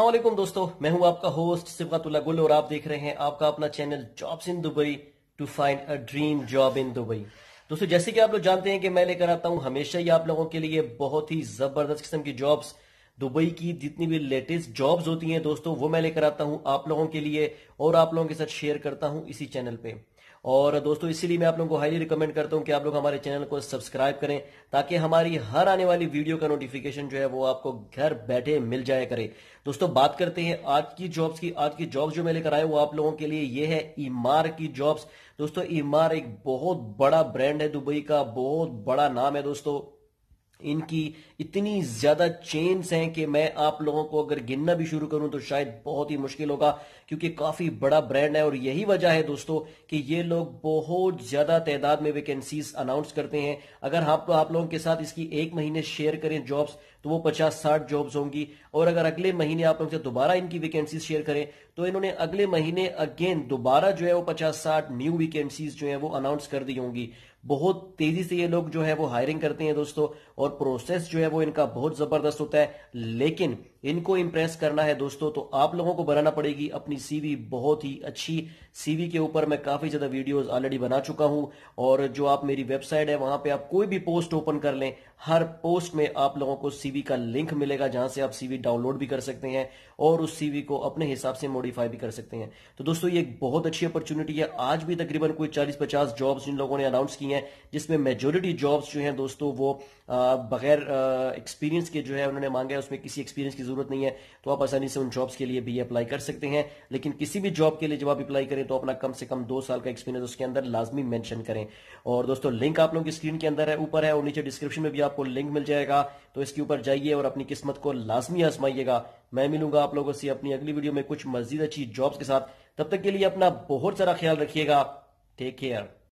वालेकुम दोस्तों, मैं हूँ आपका होस्ट सिफातुल्ला गुल और आप देख रहे हैं आपका अपना channel jobs in Dubai to find a dream job in Dubai दोस्तों, जैसे कि आप लोग जानते हैं कि मैं लेकर आता हूँ हमेशा ही आप लोगों के लिए बहुत ही ज़बरदस्त किस्म की जॉब्स दुबई की जितनी भी लेटेस्ट जॉब्स होती हैं दोस्तों, वो मैं लेकर आता हूँ आप लोगों के लिए और आप लोगों के साथ शेयर करता हूँ इसी चैनल पे। और दोस्तों, इसीलिए मैं आप लोगों को हाईली रिकमेंड करता हूँ कि आप लोग हमारे चैनल को सब्सक्राइब करें, ताकि हमारी हर आने वाली वीडियो का नोटिफिकेशन जो है वो आपको घर बैठे मिल जाया करे। दोस्तों, बात करते हैं आज की जॉब्स की। आज की जॉब्स जो मैं लेकर आया वो आप लोगों के लिए, ये है ईमार की जॉब्स दोस्तों ईमार एक बहुत बड़ा ब्रांड है दुबई का, बहुत बड़ा नाम है दोस्तों। इनकी इतनी ज़्यादा चेन्स हैं कि मैं आप लोगों को अगर गिनना भी शुरू करूँ तो शायद बहुत ही मुश्किल होगा, क्योंकि काफ़ी बड़ा ब्रांड है और यही वजह है दोस्तों कि ये लोग बहुत ज़्यादा तादाद में वैकेंसीज अनाउंस करते हैं। अगर आप आप लोगों के साथ इसकी एक महीने शेयर करें जॉब्स तो वो पचास साठ जॉब्स होंगी। और अगर अगले महीने आप लोगों से दोबारा इनकी वैकेंसीज शेयर करें तो इन्होंने अगले महीने अगेन दोबारा जो है वो पचास साठ न्यू वैकेंसीज जो है वो अनाउंस कर दी होंगी। बहुत तेज़ी से ये लोग जो है वो हायरिंग करते हैं दोस्तों, और प्रोसेस जो है वो इनका बहुत ज़बरदस्त होता है। लेकिन इनको इंप्रेस करना है दोस्तों तो आप लोगों को बनाना पड़ेगी अपनी सीवी बहुत ही अच्छी सीवी के ऊपर मैं काफ़ी ज़्यादा वीडियोस ऑलरेडी बना चुका हूँ। और जो आप मेरी वेबसाइट है, वहाँ पे आप कोई भी पोस्ट ओपन कर लें हर पोस्ट में आप लोगों को सीवी का लिंक मिलेगा, जहाँ से आप सीवी डाउनलोड भी कर सकते हैं और उस सीवी को अपने हिसाब से मॉडिफाई भी कर सकते हैं। तो दोस्तों, ये एक बहुत अच्छी अपॉर्चुनिटी है। आज भी तकरीबन कोई चालीस पचास जॉब्स जिन लोगों ने अनाउंस की हैं, जिसमें मेजोरिटी जॉब्स जो है दोस्तों, वो बगैर एक्सपीरियंस के जो है उन्होंने मांगा है, उसमें किसी एक्सपीरियंस की ज़रूरत नहीं है। तो आप आसानी से उन जॉब्स के लिए भी अप्लाई कर सकते हैं। लेकिन किसी भी जॉब के लिए जब आप अप्लाई करें तो अपना कम से कम दो साल का एक्सपीरियंस उसके अंदर लाजमी मेंशन करें। और दोस्तों लिंक आप लोगों की स्क्रीन के अंदर है, ऊपर है और नीचे डिस्क्रिप्शन में भी आपको लिंक मिल जाएगा। तो इसके ऊपर जाइए और अपनी किस्मत को लाजमी आजमाइएगा। मैं मिलूँगा आप लोगों से अपनी अगली वीडियो में कुछ मजीद अच्छी जॉब्स के साथ। तब तक के लिए अपना बहुत सारा ख्याल रखिएगा। Take care